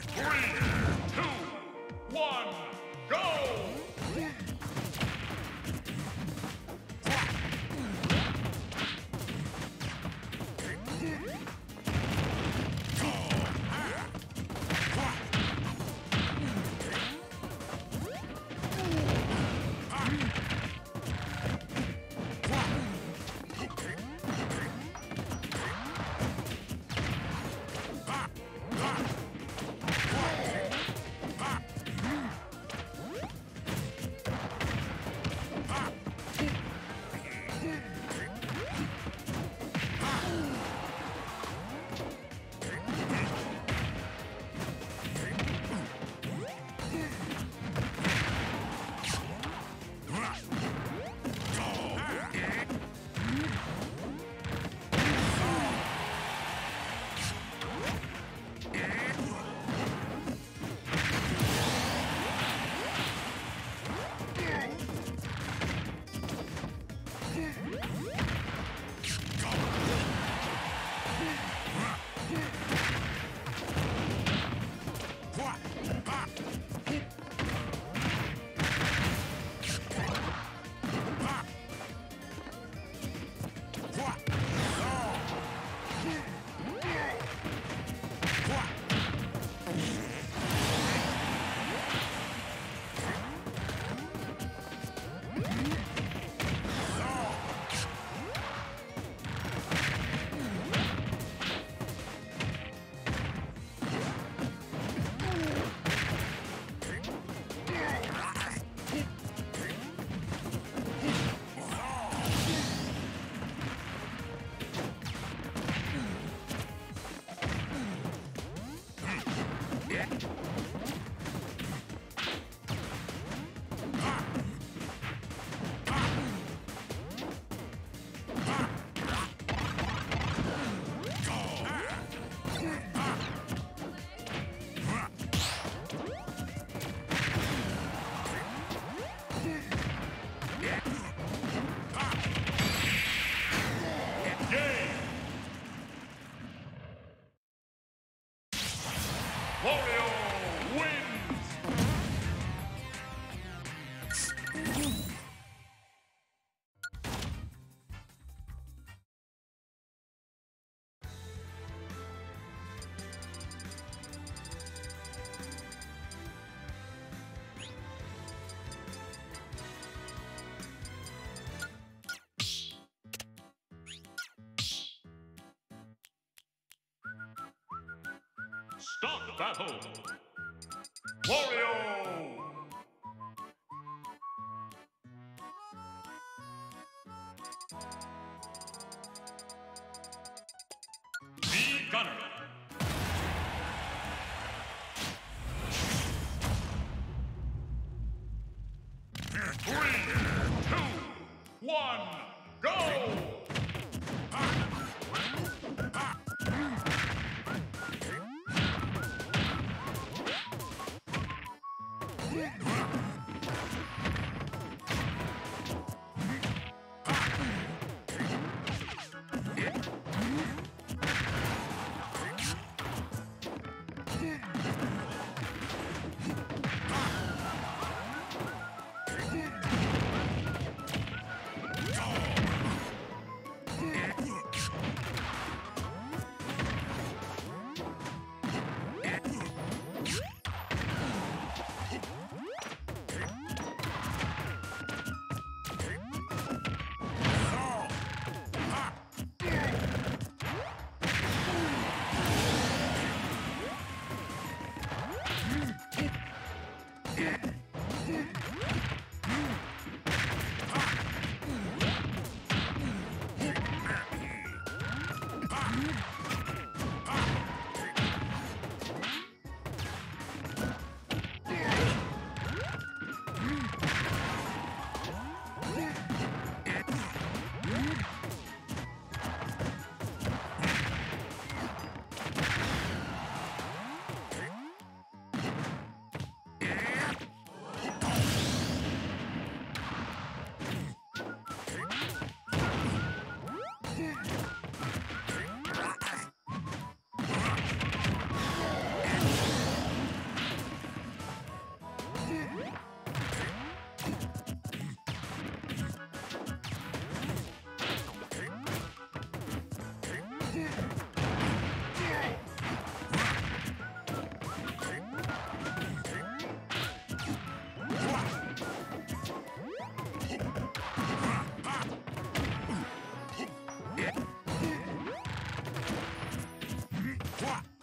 Three, two, one. Start battle! Wario! Game.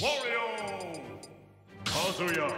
Wario! Kazuya